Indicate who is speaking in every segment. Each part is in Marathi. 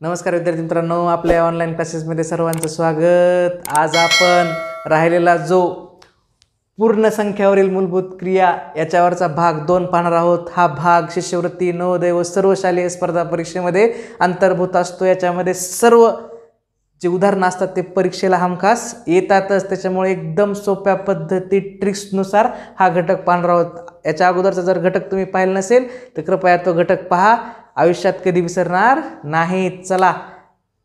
Speaker 1: नमस्कार विद्यार्थी मित्रांनो आपल्या ऑनलाईन क्लासेसमध्ये सर्वांचं स्वागत. आज आपण राहिलेला जो पूर्ण संख्यावरील मूलभूत क्रिया याच्यावरचा भाग दोन पाहणार आहोत. हा भाग शिष्यवृत्ती नवोदय व सर्व शालेय स्पर्धा परीक्षेमध्ये अंतर्भूत असतो. याच्यामध्ये सर्व जे उदाहरणं असतात ते परीक्षेला हमखास येतातच. त्याच्यामुळे एकदम सोप्या पद्धती ट्रिक्सनुसार हा घटक पाहणार आहोत याच्या अगोदरचा जर घटक तुम्ही पाहिला नसेल तर कृपया तो घटक पहा. आयुष्यात कधी विसरणार नाही. चला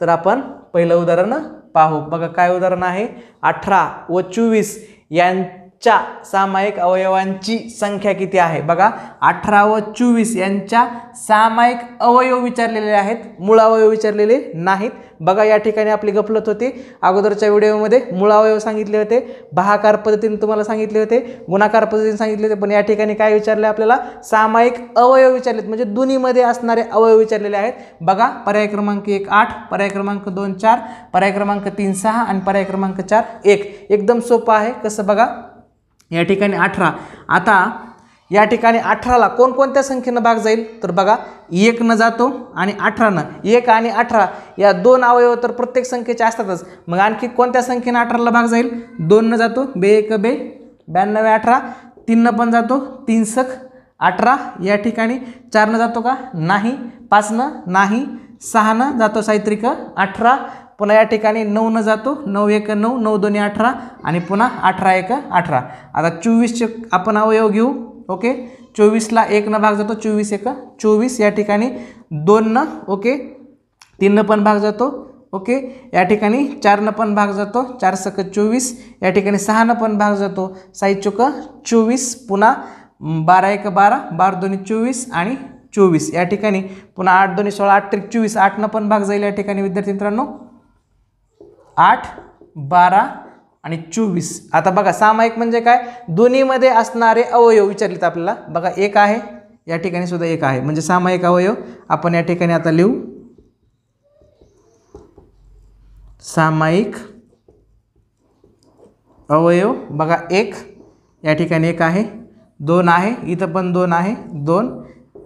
Speaker 1: तर आपण पहिलं उदाहरण पाहू. बघा काय उदाहरण आहे? अठरा व चोवीस च्या सामायिक अवयवांची संख्या किती आहे? बघा अठरा व चोवीस यांच्या सामायिक अवयव विचारलेले आहेत. मूळ अवयव विचारलेले नाहीत. बघा या ठिकाणी आपली गफलत होती. अगोदरच्या व्हिडिओमध्ये मूळ अवयव सांगितले होते. भागाकार पद्धतीने तुम्हाला सांगितले होते. गुणाकार पद्धतीने सांगितले होते. पण या ठिकाणी काय विचारले आपल्याला? सामायिक अवयव विचारलेत. म्हणजे दोन्हीमध्ये असणारे अवयव विचारलेले आहेत. बघा पर्याय क्रमांक एक आठ पर्याय क्रमांक दोन चार पर्याय क्रमांक तीन सहा आणि पर्याय क्रमांक चार एक. एकदम सोपं आहे. कसं बघा? या ठिकाणी अठरा. आता या ठिकाणी अठराला कोणकोणत्या संख्येनं भाग जाईल? तर बघा एकनं जातो आणि अठरानं. एक आणि अठरा या दोन अवयव तर प्रत्येक संख्येचे असतातच. मग आणखी कोणत्या संख्येनं अठराला भाग जाईल? दोननं जातो बे एक बे ब्याण्णव अठरा. तीननं पण जातो तीन सख अठरा. या ठिकाणी चारनं जातो का? नाही. पाचनं नाही. सहानं जातो साहित्रिक अठरा. पुन्हा या ठिकाणी नऊनं जातो नऊ एक नऊ नऊ दोन्ही अठरा आणि पुन्हा अठरा एक अठरा. आता चोवीसचे आपण अवयव घेऊ ओके? चोवीसला एकनं भाग जातो चोवीस एक चोवीस. या ठिकाणी दोननं ओके? तीननं पण भाग जातो ओके? या ठिकाणी चारनं पण भाग जातो चार सक चोवीस. या ठिकाणी सहानं पण भाग जातो साई चुक चोवीस. पुन्हा बारा एक बारा बारा दोन्ही चोवीस आणि चोवीस. या ठिकाणी पुन्हा आठ दोन्ही सोळा आठ त्रिक चोवीस आठनं पण भाग जाईल या ठिकाणी विद्यार्थी मित्रांनो. आठ बारा आणि चोवीस. आता बघा सामायिक म्हणजे काय? दोन्हीमध्ये असणारे अवयव विचारलेत आपल्याला. बघा एक आहे या ठिकाणी सुद्धा एक आहे. म्हणजे सामायिक अवयव आपण या ठिकाणी आता लिहू. सामायिक अवयव बघा एक. या ठिकाणी एक आहे दोन आहे इथं पण दोन आहे दोन.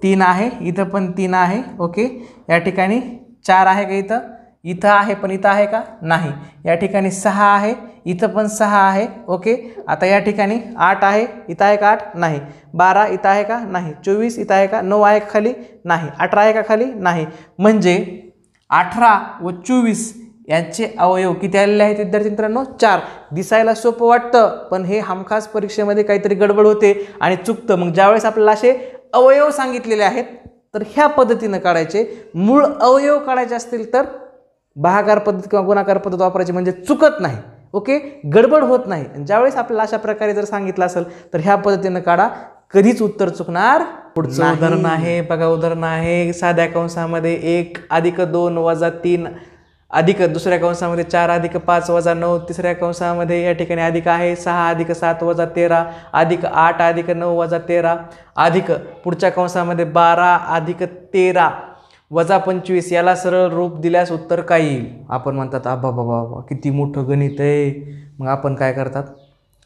Speaker 1: तीन आहे इथं पण तीन आहे ओके. या ठिकाणी चार आहे का इथं? इथं आहे पण इथं आहे का? नाही. या ठिकाणी सहा आहे इथं पण सहा आहे. ओके? आता या ठिकाणी आठ आहे इथं आहे का आठ? नाही. बारा इथं आहे का? नाही. चोवीस इथं आहे का? नऊ आहे का खाली? नाही. अठरा आहे का खाली? नाही. म्हणजे अठरा व चोवीस यांचे अवयव किती आलेले आहेत विद्यार्थी मित्रांनो? चार. दिसायला सोपं वाटतं पण हे हमखास परीक्षेमध्ये काहीतरी गडबड होते आणि चुकतं. मग ज्यावेळेस आपल्याला असे अवयव सांगितलेले आहेत तर ह्या पद्धतीनं काढायचे. मूळ अवयव काढायचे असतील तर भागाकार पद्धत किंवा गुणाकार पद्धत वापरायची म्हणजे चुकत नाही ओके? गडबड होत नाही. आणि ज्यावेळेस आपल्याला अशा प्रकारे जर सांगितलं असेल तर ह्या पद्धतीनं काढा. कधीच उत्तर चुकणार पुढचं उदाहरण आहे बघा उदाहरण आहे साध्या कंसामध्ये एक अधिक दोन वजा तीन अधिक दुसऱ्या कंसामध्ये चार अधिक पाच वजा नऊ तिसऱ्या कंसामध्ये या ठिकाणी अधिक आहे सहा अधिक सात वजा तेरा अधिक आठ अधिक नऊ वजा तेरा अधिक पुढच्या कंसामध्ये बारा अधिक तेरा. वजा पंचवीस याला सरळ रूप दिल्यास उत्तर काय येईल? आपण म्हणतात आबा बाबा बाबा किती मोठं गणित आहे. मग आपण काय करतात?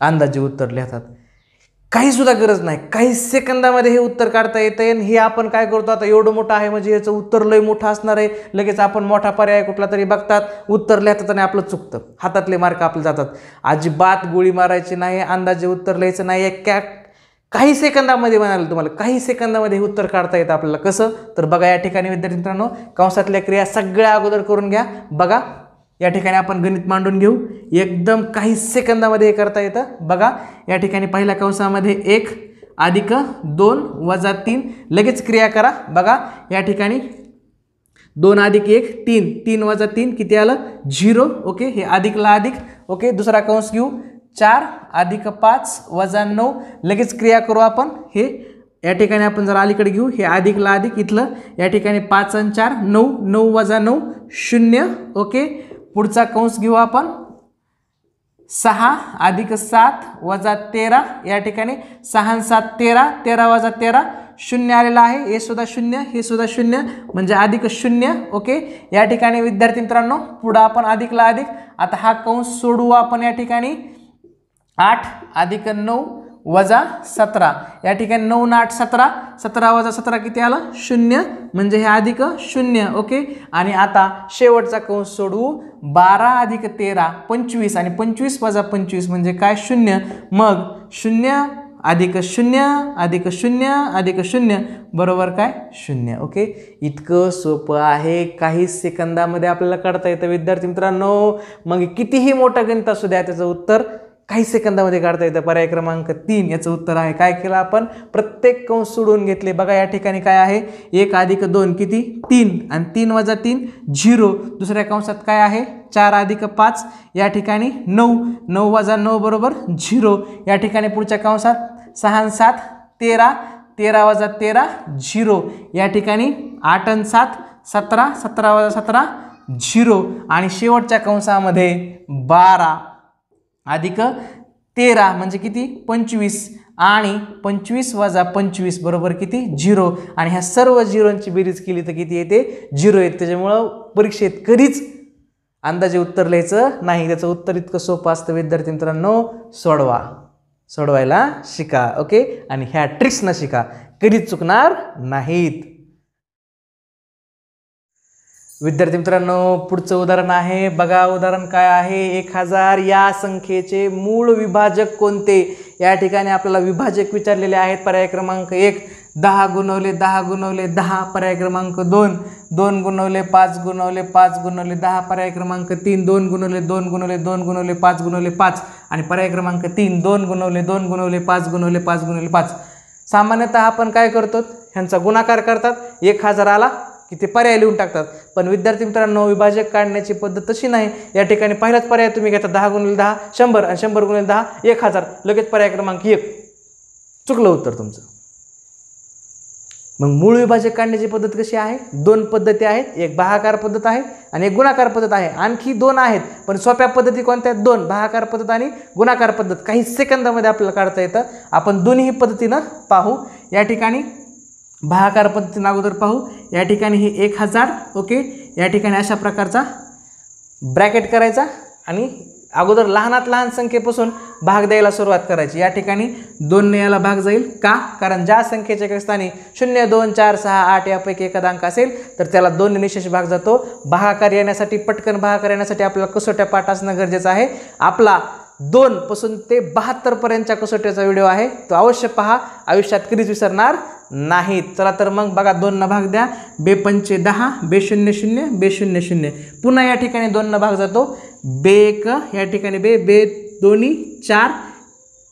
Speaker 1: अंदाजे उत्तर लिहितात. काहीसुद्धा गरज नाही. काही सेकंदामध्ये हे उत्तर काढता येतं आणि हे आपण काय करतो? आता एवढं मोठं आहे म्हणजे याचं उत्तर लय मोठं असणार आहे. लगेच आपण मोठा पर्याय कुठला तरी बघतात. उत्तर लिहितात आणि आपलं चुकतं. हातातले मार्क आपले जातात. अजिबात गोळी मारायची नाही अंदाजे उत्तर लिहायचं नाही क्या काही सेकंदामध्ये म्हणाल तुम्हाला काही सेकंदामध्ये हे उत्तर काढता येतं आपल्याला. कसं? तर बघा या ठिकाणी विद्यार्थी मित्रांनो कंसातल्या क्रिया सगळ्या अगोदर करून घ्या. बघा या ठिकाणी आपण गणित मांडून घेऊ. एकदम काही सेकंदामध्ये हे करता येतं. बघा या ठिकाणी पहिल्या कंसामध्ये एक अधिक दोन वजा तीन. लगेच क्रिया करा. बघा या ठिकाणी दोन अधिक एक तीन. तीन वजा तीन किती आलं? झिरो. ओके हे अधिकला अधिक ओके दुसरा कंस घेऊ. चार अधिक पाच वजा नऊ. लगेच क्रिया करू आपण. हे या ठिकाणी आपण जर अलीकडे घेऊ. हे अधिकला अधिक इथलं या ठिकाणी पाच आणि चार नऊ. नऊ वजा नऊ शून्य. ओके. पुढचा कंस घेऊ आपण. सहा अधिक सात वजा तेरा. या ठिकाणी सहा आणि सात तेरा. तेरा वजा तेरा शून्य आलेला आहे. हे सुद्धा शून्य हे सुद्धा शून्य म्हणजे अधिक शून्य. ओके. या ठिकाणी विद्यार्थी मित्रांनो पुढं आपण अधिकला अधिक. आता हा कंस सोडवू आपण या ठिकाणी. आठ अधिक नऊ वजा सतरा. या ठिकाणी नऊ न आठ सतरा सतरा वजा सतरा किती आला? शून्य. म्हणजे हे अधिक शून्य ओके? आणि आता शेवटचा कंस सोडवू. बारा अधिक तेरा पंचवीस. आणि पंचवीस वजा पंचवीस म्हणजे काय? शून्य. मग शून्य अधिक शून्य अधिक शून्य अधिक शून्य. बरोबर काय? शून्य ओके? इतकं सोपं आहे. काही सेकंदामध्ये आपल्याला कळता येतं विद्यार्थी मित्रांनो. मग कितीही मोठं गणित असू द्या त्याचं उत्तर काही सेकंदामध्ये काढता येतं. पर्याय क्रमांक तीन याचं उत्तर आहे. काय केलं आपण? प्रत्येक कंस सोडून घेतले. बघा या ठिकाणी काय आहे? एक अधिक दोन किती? तीन. आणि तीन वजा तीन झिरो. दुसऱ्या कंसात काय आहे? चार अधिक पाच. या ठिकाणी नऊ. नऊ वजा नऊ बरोबर झिरो. या ठिकाणी पुढच्या कंसात सहा सात तेरा. तेरा वजा तेरा झिरो. या ठिकाणी आठ आणि सात सतरा. सतरा वजा सतरा झिरो. आणि शेवटच्या कंसामध्ये बारा. अधिक तेरा म्हणजे किती? पंचवीस. आणि पंचवीस वजा पंचवीस बरोबर किती? झिरो. आणि ह्या सर्व झिरोंची बेरीज केली तर किती येते? झिरो येते. त्याच्यामुळं परीक्षेत कधीच अंदाजे उत्तर लिहायचं नाही. त्याचं उत्तर इतकं सोपं असतं. विद्यार्थी मित्रांनो सोडवा. सोडवायला शिका. ओके? आणि ह्या ट्रिक्सनं शिका. कधीच चुकणार नाहीत. विद्यार्थी मित्रांनो पुढचं उदाहरण आहे. बघा उदाहरण काय आहे? एक हजार या संख्येचे मूळ विभाजक कोणते? या ठिकाणी आपल्याला विभाजक विचारलेले आहेत. पर्याय क्रमांक एक दहा गुणवले दहा गुणवले दहा. पर्याय क्रमांक दोन दोन गुणवले पाच गुणवले पाच गुणवले दहा. पर्याय क्रमांक तीन दोन गुणवले दोन गुणवले दोन गुणवले पाच गुणवले पाच. आणि पर्याय क्रमांक तीन दोन गुणवले दोन गुणवले पाच गुणवले पाच गुणवले पाच. सामान्यतः आपण काय करतो? ह्यांचा गुणाकार करतात. एक हजार आला की ते पर्याय लिहून टाकतात. पण विद्यार्थी मित्रांनो विभाजक काढण्याची पद्धत तशी नाही. या ठिकाणी पहिलाच पर्याय तुम्ही घेता दहा गुणिले दहा शंभर आणि शंभर गुणिले दहा एक हजार. लगेच पर्याय क्रमांक एक. चुकलं उत्तर तुमचं. मग मूळ विभाजक काढण्याची पद्धत कशी आहे? दोन पद्धती आहेत. एक भागाकार पद्धत आहे आणि एक गुणाकार पद्धत आहे. आणखी दोन आहेत पण सोप्या पद्धती कोणत्या? आहेत दोन. भागाकार पद्धत आणि गुणाकार पद्धत. काही सेकंदामध्ये आपल्याला काढता येतं. आपण दोन्ही पद्धतीनं पाहू. या ठिकाणी भागाकार पद्धतीनं अगोदर पाहू. या ठिकाणी हे एक हजार ओके? या ठिकाणी अशा प्रकारचा ब्रॅकेट करायचा आणि अगोदर लहानात लहान संख्येपासून भाग द्यायला सुरुवात करायची. या ठिकाणी दोनने याला भाग जाईल. का? कारण ज्या संख्येच्या एका स्थानी शून्य दोन चार सहा आठ यापैकी एखादा अंक असेल तर त्याला दोन निशेष भाग जातो. भागाकार येण्यासाठी पटकन भागाकार येण्यासाठी आपल्याला कसोट्या पाठ असणं गरजेचं आहे. आपला दोनपासून ते बहात्तरपर्यंतच्या कसोट्याचा व्हिडिओ आहे. तो अवश्य पहा. आयुष्यात कधीच विसरणार नाहीत चला तर मग बघा दोननं भाग द्या. बेपंचे दहा बे शून्य शून्य बे शून्य शून्य. पुन्हा या ठिकाणी दोननं भाग जातो. बे एक या ठिकाणी बे बे दोन्ही चार.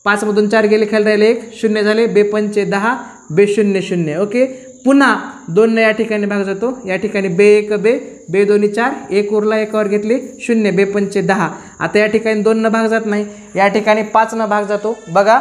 Speaker 1: पाचमधून चार गेले खाली राहिले एक. शून्य झाले बेपंचे दहा बे शून्य शून्य. ओके? पुन्हा दोननं या ठिकाणी भाग जातो. या ठिकाणी बे एक बे बे दोन्ही चार. एक उरला एकावर घेतले. शून्य बेपंचे दहा. आता या ठिकाणी दोननं भाग जात नाही. या ठिकाणी पाचनं भाग जातो. बघा.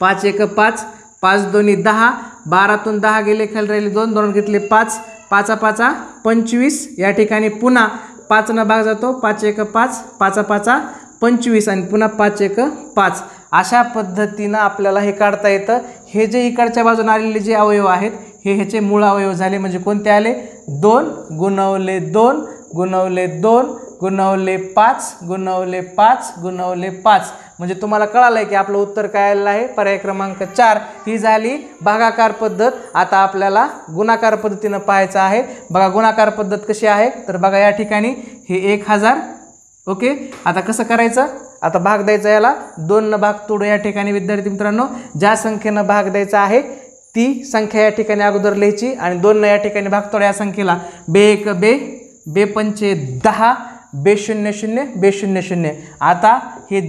Speaker 1: पाच एक पाच. पाच दोन्ही दहा बारातून दहा गेले खाली राहिले दोन दोन घेतले पाच. पाचा पाचा पंचवीस. या ठिकाणी पुन्हा पाचनं भाग जातो पाच एक पाच पाचा पाचा पंचवीस आणि पुन्हा पाच एक पाच. अशा पद्धतीनं आपल्याला हे काढता येतं. हे जे इकडच्या बाजूने आलेले जे अवयव आहेत हे ह्याचे मूळ अवयव झाले म्हणजे कोणते आले? दोन गुणवले दोन गुणवले दोन गुणवले पाच गुणवले पाच गुणवले पाच. म्हणजे तुम्हाला कळालं आहे की आपलं उत्तर काय आलेलं आहे? पर्याय क्रमांक चार. ही झाली भागाकार पद्धत. आता आपल्याला गुणाकार पद्धतीनं पाहायचं आहे. बघा गुणाकार पद्धत कशी आहे? तर बघा या ठिकाणी हे एक हजार. ओके? आता कसं करायचं? आता भाग द्यायचा याला. दोननं भाग तोडू या ठिकाणी विद्यार्थी मित्रांनो. ज्या संख्येनं भाग द्यायचा आहे ती संख्या या ठिकाणी अगोदर लिहायची आणि दोननं या ठिकाणी भाग तोडा या संख्येला. बे एक बे. बे पंचे दहा. बे शून्य शून्य बे शून्य शून्य. आता हे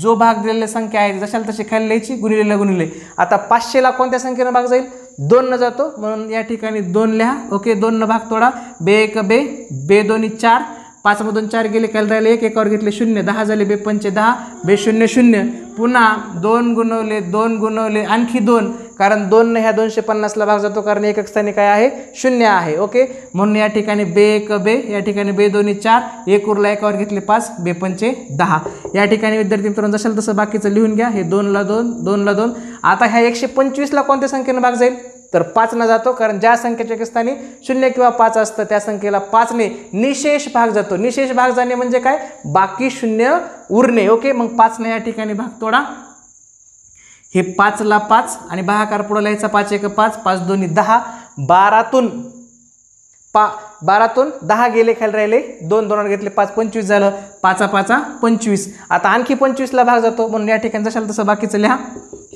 Speaker 1: जो भाग दिलेल्या संख्या आहे जशाला तशी खाली लिहायची गुणिलेला गुणिले. आता पाचशेला कोणत्या संख्येनं भाग जाईल? दोननं जातो. म्हणून या ठिकाणी दोन लिहा. ओके दोननं भाग तोडा. बे एक बे. बे दोन्ही चार. पाचमधून चार गेले काल राहिले एक एकावर घेतले शून्य. दहा झाले बे पंचे दहा. बे शून्य शून्य. पुन्हा दोन गुणवले दोन गुणवले आणखी दोन. कारण दोननं ह्या दोनशे पन्नासला भाग जातो कारण एकक स्थानी काय आहे? शून्य आहे ओके? म्हणून या ठिकाणी बे एक बे या ठिकाणी बे दोन्ही चार एक उरला एकावर घेतले पाच बे पंचे दहा. या ठिकाणी विद्यार्थी मित्रांनो जशाल तसं बाकीचं लिहून घ्या. हे दोनला दोन दोनला दोन. आता ह्या एकशे पंचवीसला कोणत्या संख्येनं भाग जाईल? तर पाचनं जातो कारण ज्या संख्येच्या स्थानी शून्य किंवा पाच असतं त्या संख्येला पाचने निशेष भाग जातो. निशेष भाग जाणे म्हणजे काय? बाकी शून्य उरणे ओके? मग पाचने या ठिकाणी भाग तोडा. हे पाचला पाच आणि भागाकार पुढं लिहायचा पाच एक पाच पाच दोन्ही दहा बारातून पा बारातून दहा गेले खाली राहिले. दोन दोन घेतले पाच पंचवीस झालं. पाचा पाचा पंचवीस. आता आणखी पंचवीसला भाग जातो. म्हणून या ठिकाणी जशाल तसं बाकीचं लिहा.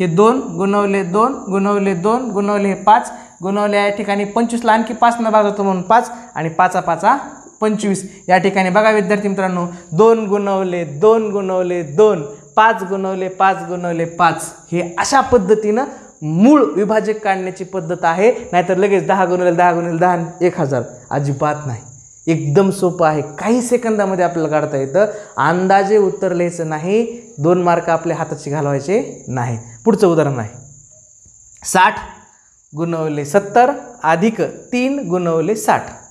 Speaker 1: हे दोन गुणवले दोन गुणवले दोन गुणवले हे पाच. गुणवले या ठिकाणी पंचवीसला आणखी पाचनं भाग जातो म्हणून पाच आणि पाचा पाचा पंचवीस. या ठिकाणी बघा विद्यार्थी मित्रांनो दोन गुणवले दोन गुणवले दोन. पाच गुणवले पाच गुणवले पाच. हे अशा पद्धतीनं मूळ विभाजक काढण्याची पद्धत आहे. नाहीतर लगेच दहा गुणवले दहा गुणवले दहा एक हजार. अजिबात नाही. एकदम सोपं आहे. काही सेकंदामध्ये आपल्याला काढता येतं. अंदाजे उत्तर लिहायचं नाही. दोन मार्क आपल्या हाताची घालवायचे नाही. पुढचं उदाहरण आहे. साठ गुणवले सत्तर अधिक तीन गुणवले साठ.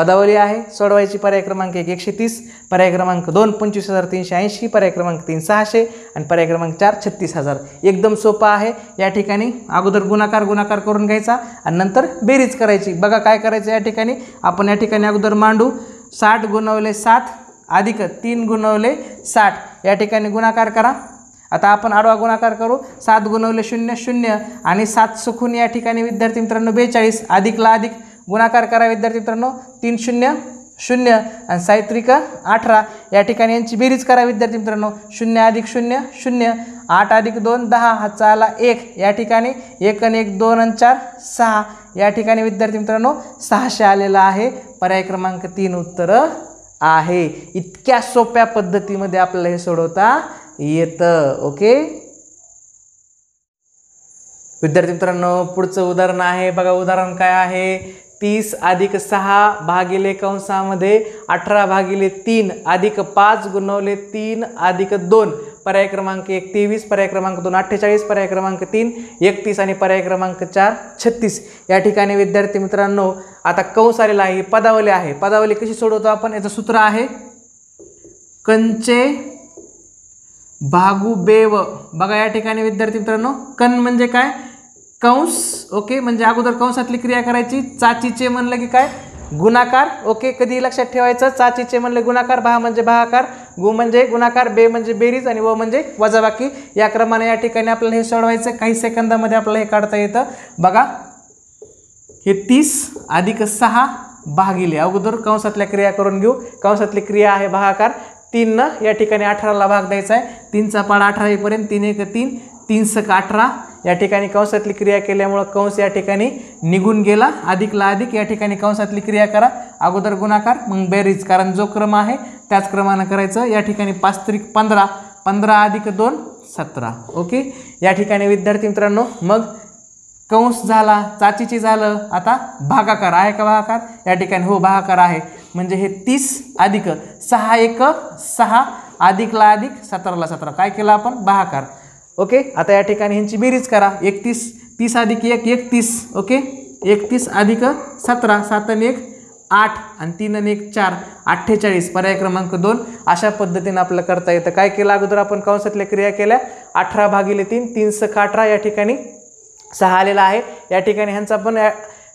Speaker 1: पदावली आहे. सोडवायची पर्याय क्रमांक एक एकशे तीस पर्याय क्रमांक दोन पंचवीस हजार तीनशे ऐंशी पर्याय क्रमांक तीन सहाशे आणि पर्याय क्रमांक चार छत्तीस हजार. एकदम सोपा आहे. या ठिकाणी अगोदर गुणाकार गुणाकार करून घ्यायचा आणि नंतर बेरीज करायची. बघा काय करायचं या ठिकाणी. आपण या ठिकाणी अगोदर मांडू. साठ गुणवले सात अधिक तीन गुणवले साठ. या ठिकाणी गुणाकार करा. आता आपण आडवा गुणाकार करू. सात गुणवले शून्य शून्य आणि सात सुखून या ठिकाणी विद्यार्थी मित्रांनो बेचाळीस अधिकला अधिक गुणाकार करा विद्यार्थी मित्रांनो. तीन शून्य शून्य आणि साहित्रिक अठरा. या ठिकाणी यांची बेरीज करा विद्यार्थी मित्रांनो. शून्य अधिक शून्य शून्य. आठ अधिक दोन दहा. हाचा आला एक. या ठिकाणी एक आणि एक दोन आणि चार सहा. या ठिकाणी विद्यार्थी मित्रांनो सहाशे आलेला आहे. पर्याय क्रमांक तीन उत्तरं आहे. इतक्या सोप्या पद्धतीमध्ये आपल्याला हे सोडवता येतं. ओके? विद्यार्थी मित्रांनो पुढचं उदाहरण आहे. बघा उदाहरण काय आहे? तीस अधिक सहा भागिले कंसामध्ये अठरा भागिले तीन अधिक पाच गुणवले तीन अधिक दोन. पर्याय क्रमांक एक तेवीस पर्याय क्रमांक दोन अठ्ठेचाळीस पर्याय क्रमांक तीन एकतीस आणि पर्याय क्रमांक चार छत्तीस. या ठिकाणी विद्यार्थी मित्रांनो आता कंस आलेला आहे पदावली आहे. पदावली कशी सोडवतो आपण? याचं सूत्र आहे कंचे भागू बेव बघा या ठिकाणी विद्यार्थी मित्रांनो कण म्हणजे काय? कंस ओके म्हणजे अगोदर कंसातली क्रिया करायची. चाचीचे म्हणलं की काय? गुणाकार ओके कधी लक्षात ठेवायचं? चाचीचे म्हणले गुणाकार भा म्हणजे भाकार गु म्हणजे गुणाकार बे म्हणजे बेरीज आणि व म्हणजे वजाबाकी. या क्रमाने या ठिकाणी आपल्याला हे सोडवायचं. काही सेकंदामध्ये आपल्याला हे काढता येतं. बघा हे तीस अधिक सहा भागिले. अगोदर कंसातल्या क्रिया करून घेऊ. कंसातली क्रिया आहे भाकार तीननं या ठिकाणी अठराला भाग द्यायचा आहे. तीनचा पाडा अठरा येईपर्यंत तीन एक तीन. तीन सक अठरा? या ठिकाणी कंसातली क्रिया केल्यामुळं कंस या ठिकाणी निघून गेला. अधिकला अधिक या ठिकाणी कंसातली क्रिया करा. अगोदर गुणाकार मग बेरीज. कारण जो क्रम आहे त्याच क्रमानं करायचं. या ठिकाणी पाच त्रिक पंधरा. पंधरा अधिक दोन सतरा. ओके? या ठिकाणी विद्यार्थी मित्रांनो मग कंस झाला चाचीची झालं. आता भागाकार आहे का भागाकार? या ठिकाणी हो भागाकार आहे. म्हणजे हे तीस अधिक. सहा एक सहा. अधिकला अधिक सतराला सतरा. काय केलं आपण? भागाकार. ओके? आता या ठिकाणी ह्यांची बेरीज करा. एकतीस तीस अधिक एक एकतीस. ओके? एकतीस अधिक सतरा सात आणि एक आठ. आणि तीन आणि एक चार. अठ्ठेचाळीस. पर्याय क्रमांक दोन. अशा पद्धतीनं आपलं करता येतं. काय केलं अगोदर आपण? कंसातल्या क्रिया केल्या. अठरा भागिले तीन तीन सख अठरा. या ठिकाणी सहा आलेला आहे. या ठिकाणी ह्यांचा पण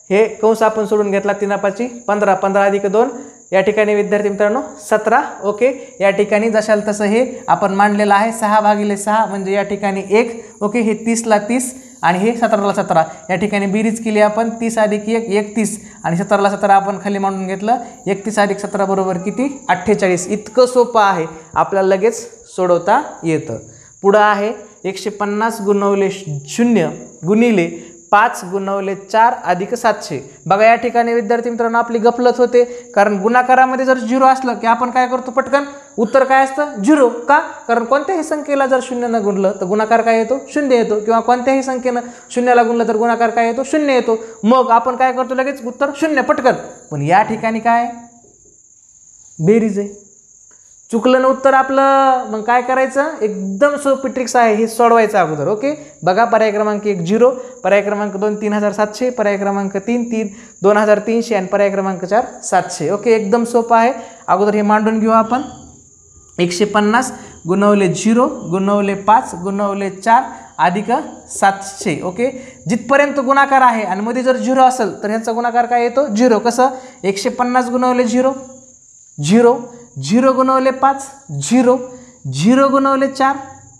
Speaker 1: हे कंस आपण सोडून घेतला तीनापाची. पंधरा पंधरा अधिक दोन. या ठिकाणी विद्यार्थी मित्रांनो सतरा ओके या ठिकाणी जशाल तसं हे आपण मांडलेलं आहे सहा भागिले सहा म्हणजे या ठिकाणी एक ओके हे तीसला तीस आणि हे सतराला सतरा. या ठिकाणी बेरीज केली आपण तीस अधिक एक एकतीस. आणि सतराला सतरा आपण खाली मांडून घेतलं एकतीस अधिक सतरा बरोबर किती? अठ्ठेचाळीस. इतकं सोपं आहे. आपल्याला लगेच सोडवता येतं. पुढं आहे एकशे पन्नास गुणवले शून्य गुणिले पाच गुणवले चार अधिक सातशे. बघा या ठिकाणी विद्यार्थी मित्रांनो आपली गफलत होते. कारण गुणाकारामध्ये जर झिरो असलं की आपण काय करतो पटकन? उत्तर काय असतं? झिरो. का? कारण कोणत्याही संख्येला जर शून्यनं गुणलं तर गुणाकार काय येतो? शून्य येतो. किंवा कोणत्याही संख्येनं शून्याला गुणलं तर गुणाकार काय येतो? शून्य येतो. मग आपण काय करतो लगेच? उत्तर शून्य पटकन. पण या ठिकाणी काय? बेरीज आहे. चुकलं ना उत्तर आपलं. मग काय करायचं? एकदम सोपी ट्रिक्स आहे हे सोडवायचं अगोदर ओके बघा पर्याय क्रमांक एक झिरो पर्याय क्रमांक दोन तीन हजार सातशे पर्याय क्रमांक तीन तीन दोन हजार तीनशे आणि पर्याय क्रमांक चार सातशे ओके एकदम सोपं आहे. अगोदर हे मांडून घेऊ आपण. एकशे पन्नास गुणवले झिरो गुणवले पाच गुणवले चार अधिक सातशे ओके जिथपर्यंत गुणाकार आहे आणि मध्ये जर झिरो असेल तर ह्याचा गुणाकार काय येतो? झिरो कसं? एकशे पन्नास गुणवले झिरो झिरो झिरो गुणवले पाच झिरो. झिरो गुणवले चार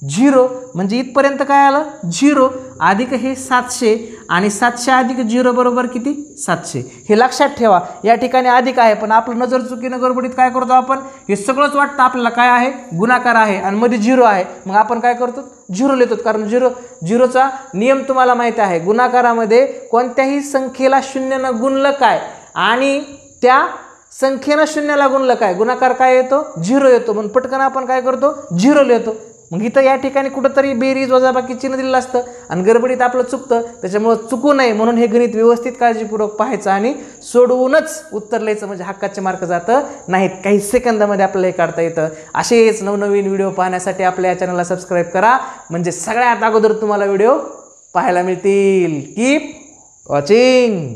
Speaker 1: झिरो. म्हणजे इथपर्यंत काय आलं? झिरो. अधिक हे सातशे आणि सातशे अधिक झिरो बरोबर किती? सातशे. हे लक्षात ठेवा. या ठिकाणी अधिक आहे पण आपलं नजर चुकीनं गडबडीत काय करतो आपण? हे सगळंच वाटतं आपल्याला काय आहे? गुणाकार आहे आणि मध्ये झिरो आहे. मग आपण काय करतो? झिरो लिहितो. कारण झिरो झिरोचा नियम तुम्हाला माहिती आहे. गुणाकारामध्ये कोणत्याही संख्येला शून्यनं गुणलं काय? आणि त्या संख्येनं शून्याला गुणलं काय? गुणाकार काय येतो? झिरो येतो. म्हणून पटकन आपण काय करतो? झिरो लिहितो. मग इथं या ठिकाणी कुठंतरी बेरीज वजाबाकी चिन्ह दिलेलं असतं आणि गडबडीत आपलं चुकतं. त्याच्यामुळं चुकू नये म्हणून हे गणित व्यवस्थित काळजीपूर्वक पाहायचं आणि सोडवूनच उत्तर लिहायचं म्हणजे हक्काचे मार्क जातं नाहीत. काही सेकंदामध्ये आपल्याला हे काढता येतं. असेच नवनवीन व्हिडिओ पाहण्यासाठी आपल्या या चॅनलला सबस्क्राईब करा. म्हणजे सगळ्यात अगोदर तुम्हाला व्हिडिओ पाहायला मिळतील. Keep watching